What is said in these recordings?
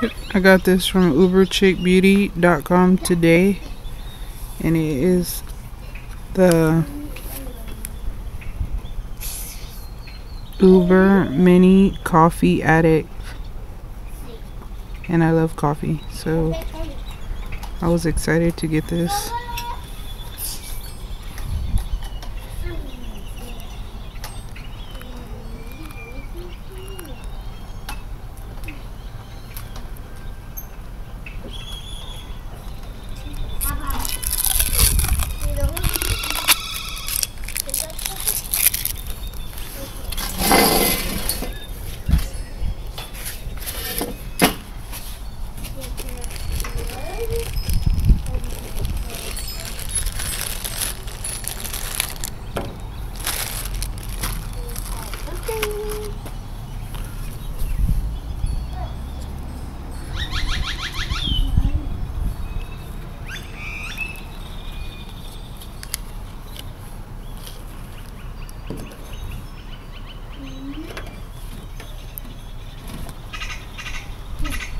I got this from uberchicbeauty.com today and it is the Uber mini coffee addict. And I love coffee so I was excited to get this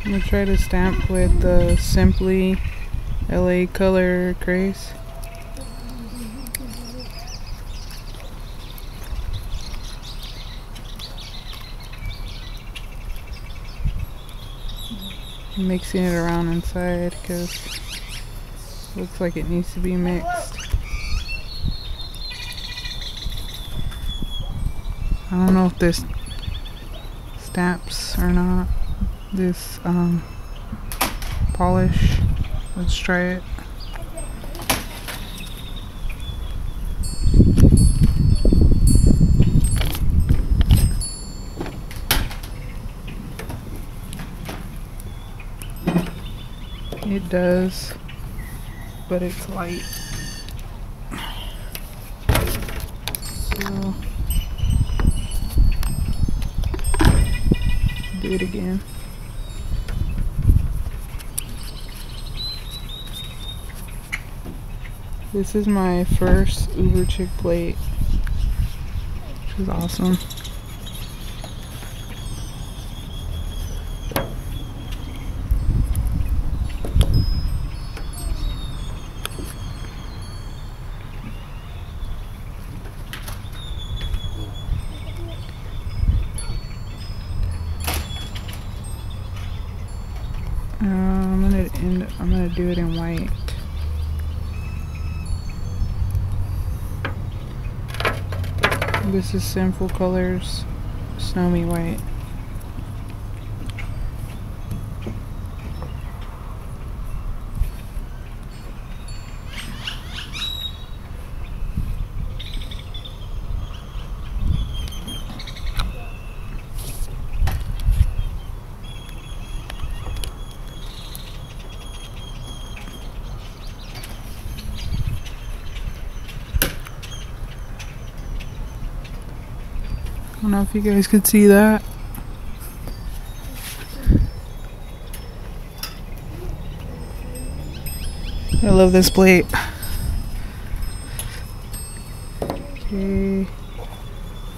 I'm gonna try to stamp with the Simply LA Color Craze. Mixing it around inside because looks like it needs to be mixed. I don't know if this stamps or not this um, polish. Let's try it. It does, but it's light. So, do it again. This is my first Uber Chic plate, which is awesome. Uh, I'm gonna end. I'm gonna do it in white. This is Sinful Colors Snowy White. You guys could see that. I love this plate. Okay.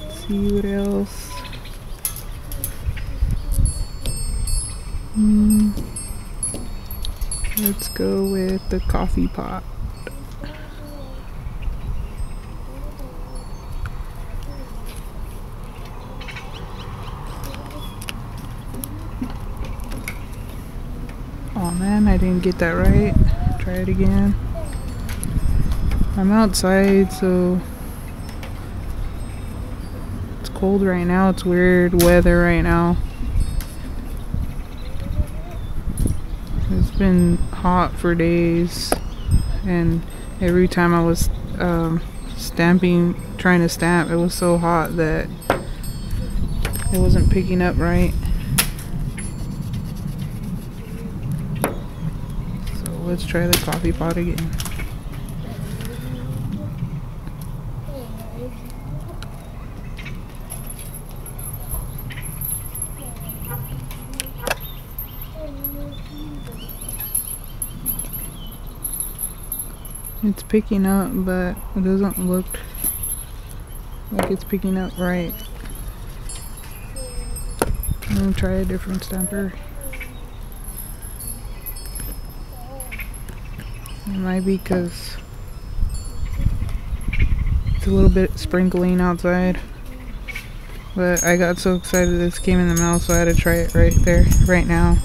Let's see what else. Hmm. Let's go with the coffee pot. Oh man, I didn't get that right. Try it again. I'm outside, so it's cold right now. It's weird weather right now. It's been hot for days, and every time I was um, stamping, trying to stamp, it was so hot that it wasn't picking up right. So let's try the coffee pot again. It's picking up, but it doesn't look like it's picking up right. I'm gonna try a different stamper. It because it's a little bit sprinkling outside. But I got so excited this came in the mail, so I had to try it right there, right now.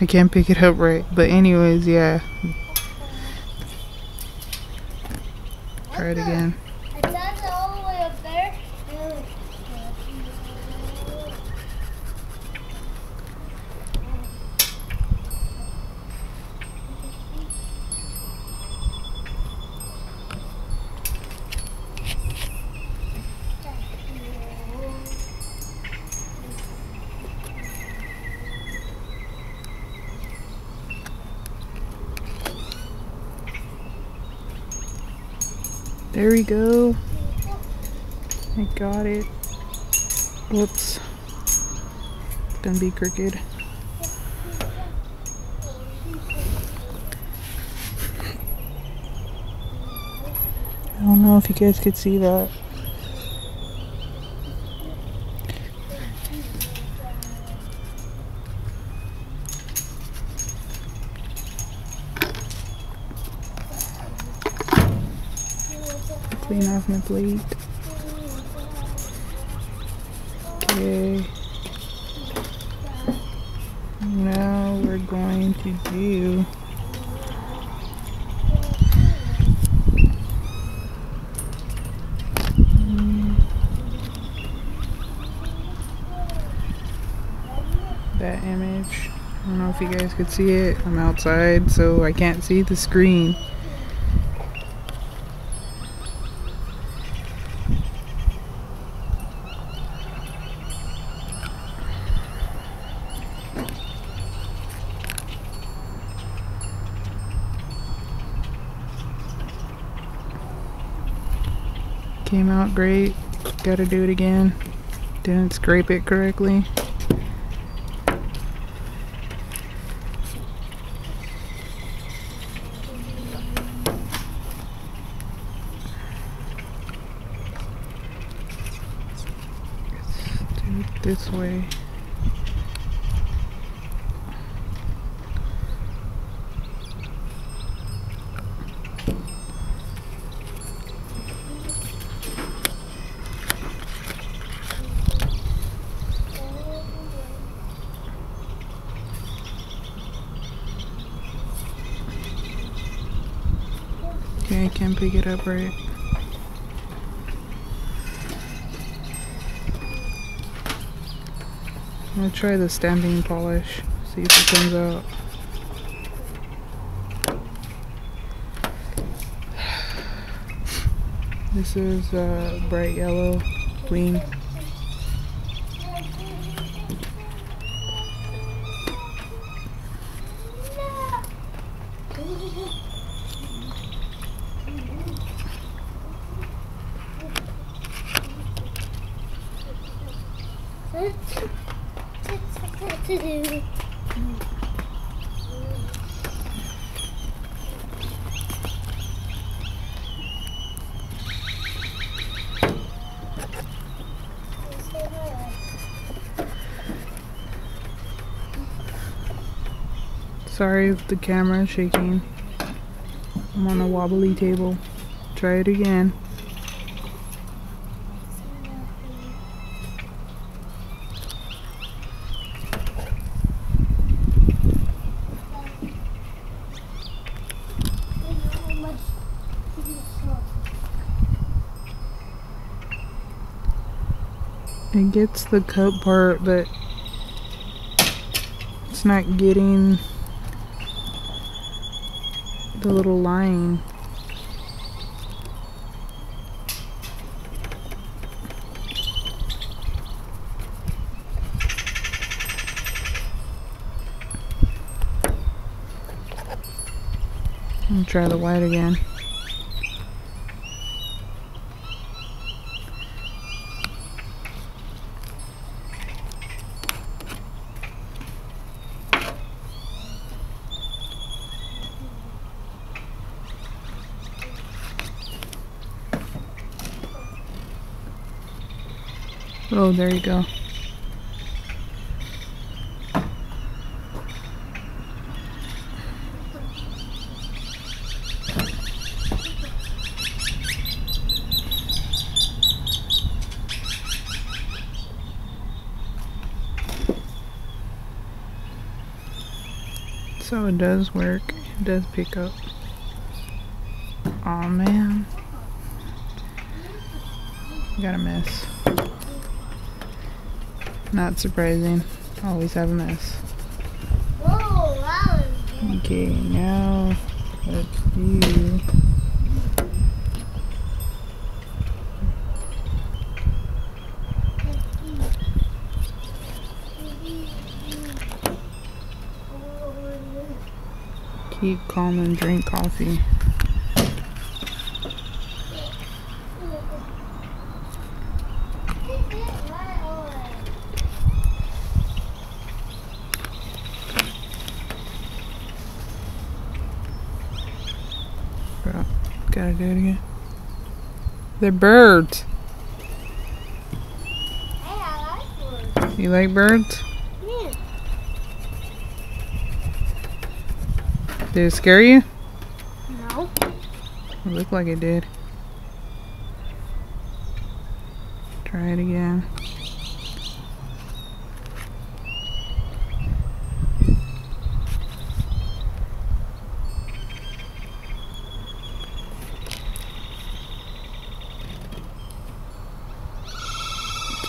I can't pick it up right. But anyways, yeah. Try it again. There we go. I got it. Whoops. It's gonna be crooked. I don't know if you guys could see that. Clean off Okay. Now we're going to do that image. I don't know if you guys could see it. I'm outside, so I can't see the screen. Great. Gotta do it again. Didn't scrape it correctly. Do it this way. Okay, I can't pick it up right. I'm gonna try the stamping polish, see if it comes out. This is uh, bright yellow green. Sorry if the camera is shaking. I'm on a wobbly table. Try it again. It gets the cup part, but it's not getting the little line. I'll try the white again. Oh, there you go. So it does work. It does pick up. oh, man. Got a mess. Not surprising. Always have a mess. Whoa, Okay, now let's do keep calm and drink coffee. Bro, gotta do it again. They're birds. Hey, I like one. You like birds? Yeah. Did it scare you? No. It looked like it did. Try it again.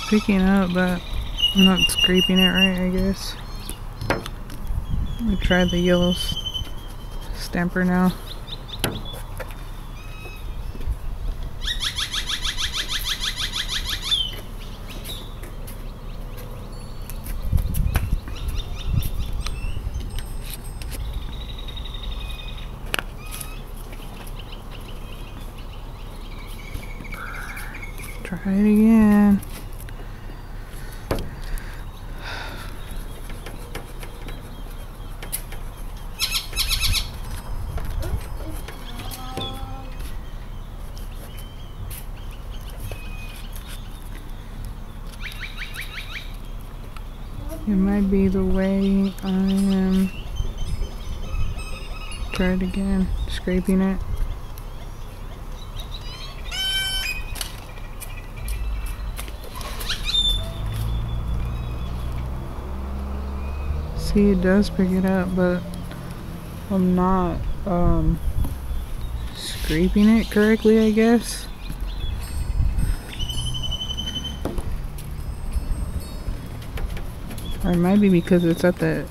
Picking up, but I'm not scraping it right, I guess. Me try the yellow stamper now. Try it again. Be the way I am. Try it again. Scraping it. See, it does pick it up, but I'm not um, scraping it correctly, I guess. Or it might be because it's at the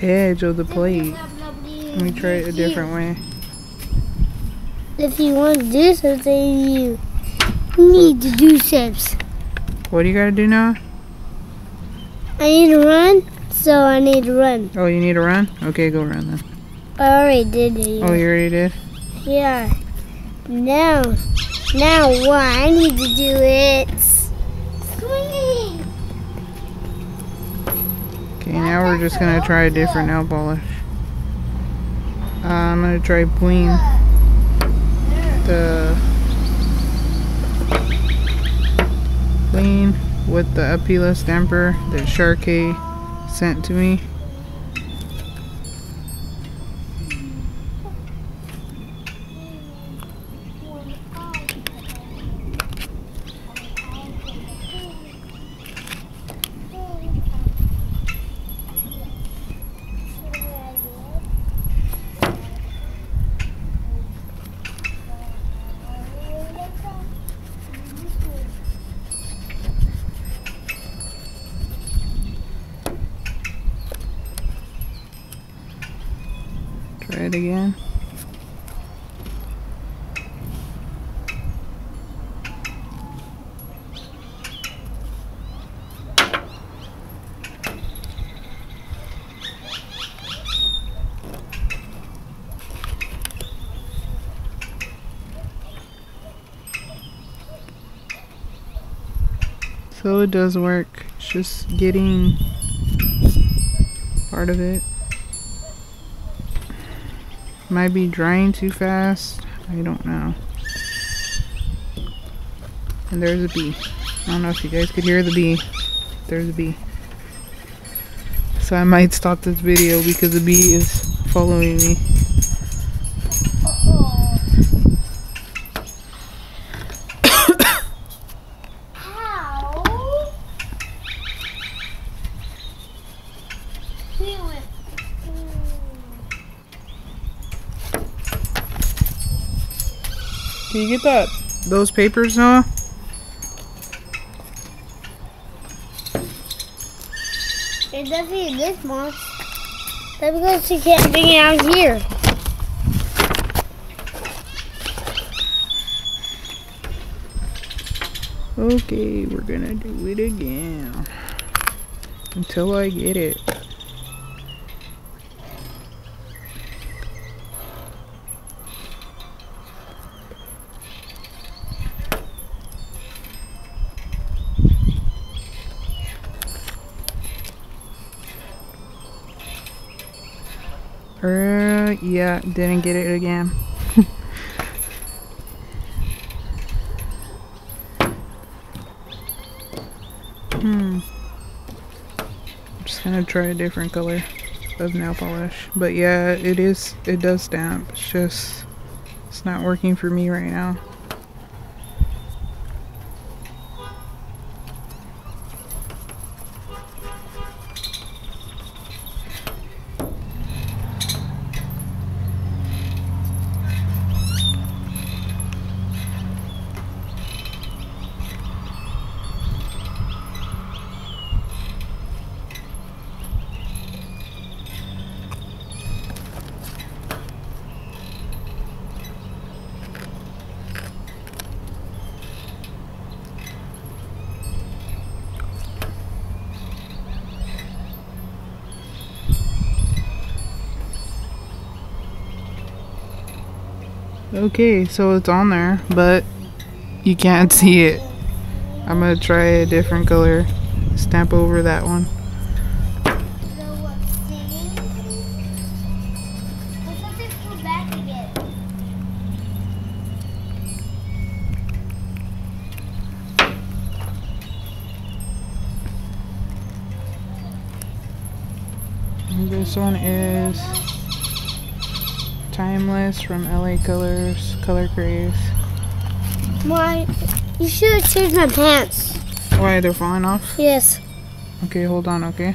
edge of the plate. Let me try it a different way. If you want to do something, you need to do steps. What do you gotta do now? I need to run, so I need to run. Oh, you need to run? Okay, go run then. I already did it. Oh, you already did? Yeah. Now, now what? I need to do it. Now we're just gonna try a different nail polish. Uh, I'm gonna try Queen. The Queen with the Apila stamper that Sharkey sent to me. It again. So it does work. It's just getting part of it. Might be drying too fast. I don't know. And there's a bee. I don't know if you guys could hear the bee. There's a bee. So I might stop this video because the bee is following me. Can you get that? Those papers, Noah? It doesn't eat this much. That's because she can't bring it out here. Okay, we're gonna do it again. Until I get it. Uh, yeah, didn't get it again. hmm. I'm just gonna try a different color of nail polish. But yeah, it is, it does stamp. It's just, it's not working for me right now. Okay, so it's on there, but you can't see it. I'm gonna try a different color. Stamp over that one. This one is Timeless from LA Colors, Color Craze. Why? You should have changed my pants. Why, they're falling off? Yes. Okay, hold on, okay?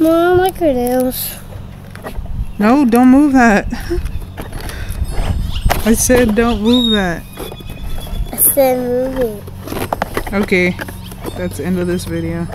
Mom, like her nails. No, don't move that. I said don't move that. I said move it. Okay, that's the end of this video.